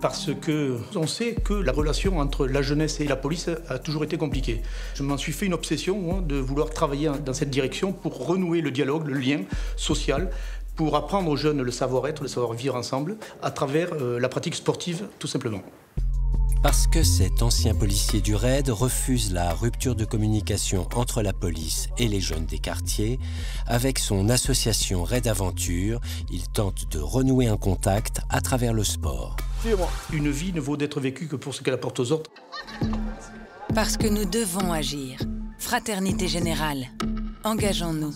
parce que on sait que la relation entre la jeunesse et la police a toujours été compliquée. Je m'en suis fait une obsession de vouloir travailler dans cette direction pour renouer le dialogue, le lien social, pour apprendre aux jeunes le savoir-être, le savoir-vivre ensemble, à travers euh, la pratique sportive, tout simplement. Parce que cet ancien policier du RAID refuse la rupture de communication entre la police et les jeunes des quartiers, avec son association RAID Aventure, il tente de renouer un contact à travers le sport. Une vie ne vaut d'être vécue que pour ce qu'elle apporte aux autres. Parce que nous devons agir. Fraternité générale. Engageons-nous.